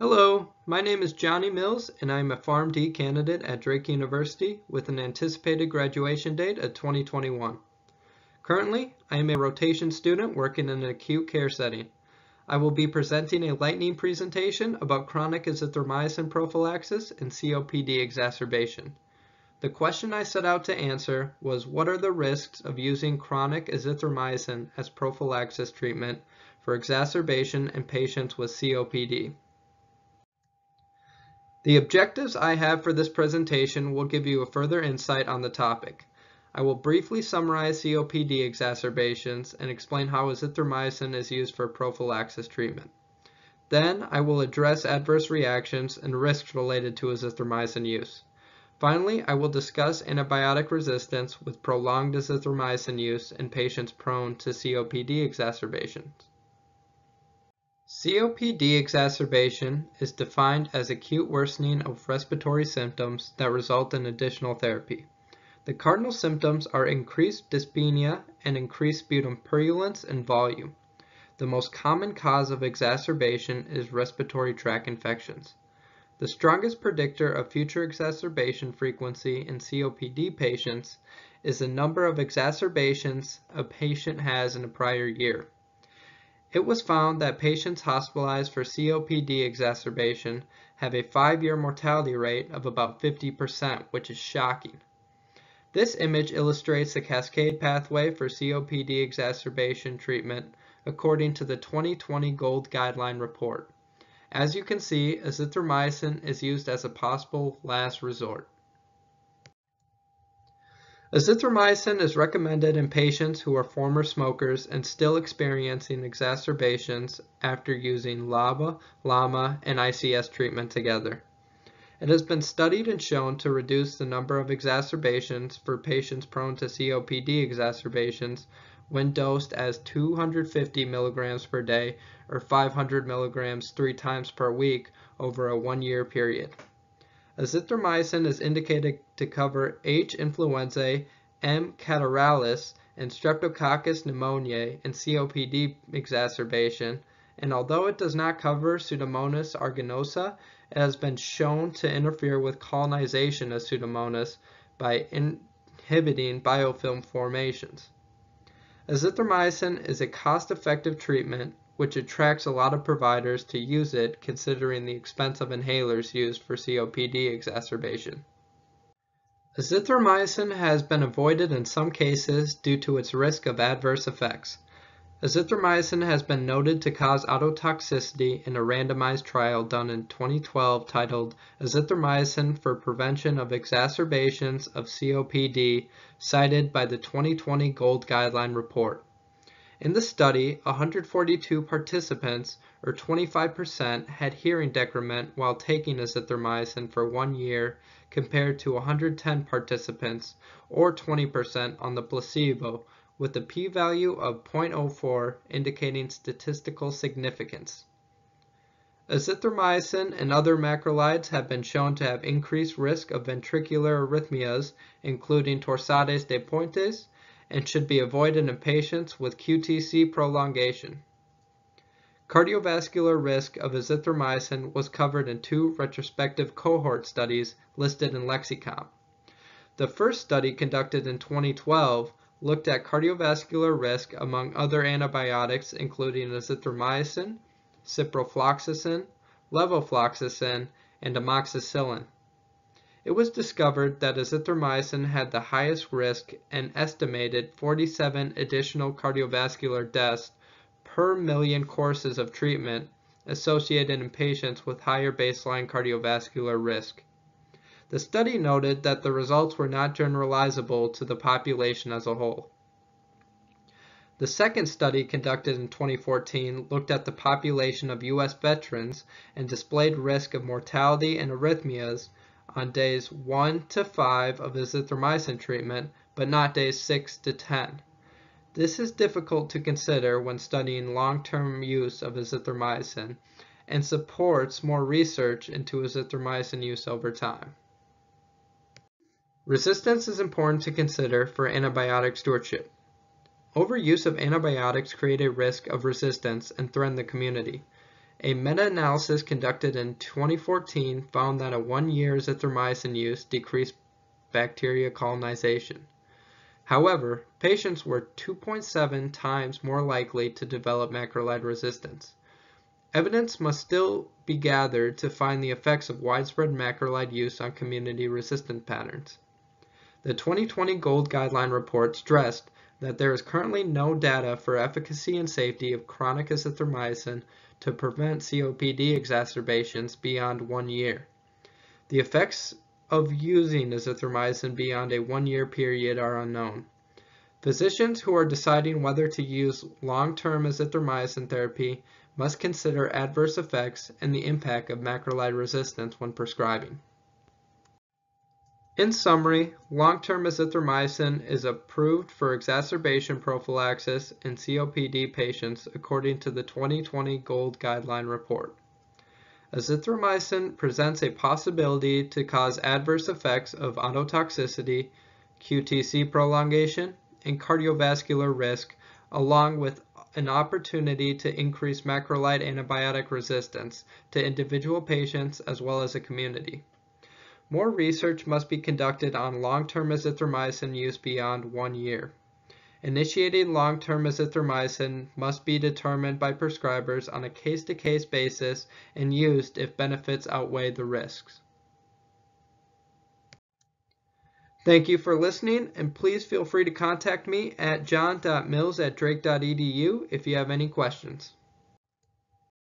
Hello, my name is Johnny Mills and I'm a PharmD candidate at Drake University with an anticipated graduation date of 2021. Currently, I am a rotation student working in an acute care setting. I will be presenting a lightning presentation about chronic azithromycin prophylaxis and COPD exacerbation. The question I set out to answer was what are the risks of using chronic azithromycin as prophylaxis treatment for exacerbation in patients with COPD? The objectives I have for this presentation will give you a further insight on the topic. I will briefly summarize COPD exacerbations and explain how azithromycin is used for prophylaxis treatment. Then I will address adverse reactions and risks related to azithromycin use. Finally, I will discuss antibiotic resistance with prolonged azithromycin use in patients prone to COPD exacerbations. COPD exacerbation is defined as acute worsening of respiratory symptoms that result in additional therapy. The cardinal symptoms are increased dyspnea and increased sputum purulence and volume. The most common cause of exacerbation is respiratory tract infections. The strongest predictor of future exacerbation frequency in COPD patients is the number of exacerbations a patient has in a prior year. It was found that patients hospitalized for COPD exacerbation have a five-year mortality rate of about 50%, which is shocking. This image illustrates the cascade pathway for COPD exacerbation treatment according to the 2020 GOLD Guideline Report. As you can see, azithromycin is used as a possible last resort. Azithromycin is recommended in patients who are former smokers and still experiencing exacerbations after using LABA, LAMA, and ICS treatment together. It has been studied and shown to reduce the number of exacerbations for patients prone to COPD exacerbations when dosed as 250 milligrams per day or 500 milligrams three times per week over a one-year period. Azithromycin is indicated to cover H. influenzae, M. catarrhalis, and Streptococcus pneumoniae in COPD exacerbation, and although it does not cover Pseudomonas aeruginosa, it has been shown to interfere with colonization of Pseudomonas by inhibiting biofilm formations. Azithromycin is a cost-effective treatment which attracts a lot of providers to use it considering the expense of inhalers used for COPD exacerbation. Azithromycin has been avoided in some cases due to its risk of adverse effects. Azithromycin has been noted to cause ototoxicity in a randomized trial done in 2012 titled Azithromycin for Prevention of Exacerbations of COPD cited by the 2020 GOLD Guideline Report. In the study, 142 participants, or 25%, had hearing decrement while taking azithromycin for one year compared to 110 participants, or 20% on the placebo, with a p-value of 0.04 indicating statistical significance. Azithromycin and other macrolides have been shown to have increased risk of ventricular arrhythmias, including torsades de pointes, and should be avoided in patients with QTC prolongation. Cardiovascular risk of azithromycin was covered in two retrospective cohort studies listed in Lexicomp. The first study conducted in 2012 looked at cardiovascular risk among other antibiotics including azithromycin, ciprofloxacin, levofloxacin, and amoxicillin. It was discovered that azithromycin had the highest risk and estimated 47 additional cardiovascular deaths per million courses of treatment associated in patients with higher baseline cardiovascular risk. The study noted that the results were not generalizable to the population as a whole. The second study conducted in 2014 looked at the population of U.S. veterans and displayed risk of mortality and arrhythmias on days 1 to 5 of azithromycin treatment, but not days 6 to 10. This is difficult to consider when studying long-term use of azithromycin and supports more research into azithromycin use over time. Resistance is important to consider for antibiotic stewardship. Overuse of antibiotics create a risk of resistance and threaten the community. A meta-analysis conducted in 2014 found that a one-year azithromycin use decreased bacteria colonization. However, patients were 2.7 times more likely to develop macrolide resistance. Evidence must still be gathered to find the effects of widespread macrolide use on community resistance patterns. The 2020 GOLD Guideline report stressed that there is currently no data for efficacy and safety of chronic azithromycin to prevent COPD exacerbations beyond one year. The effects of using azithromycin beyond a one-year period are unknown. Physicians who are deciding whether to use long-term azithromycin therapy must consider adverse effects and the impact of macrolide resistance when prescribing. In summary, long-term azithromycin is approved for exacerbation prophylaxis in COPD patients according to the 2020 GOLD Guideline Report. Azithromycin presents a possibility to cause adverse effects of ototoxicity, QTc prolongation, and cardiovascular risk, along with an opportunity to increase macrolide antibiotic resistance to individual patients as well as a community. More research must be conducted on long-term azithromycin use beyond one year. Initiating long-term azithromycin must be determined by prescribers on a case-to-case -case basis and used if benefits outweigh the risks. Thank you for listening, and please feel free to contact me at john.mills at drake.edu if you have any questions.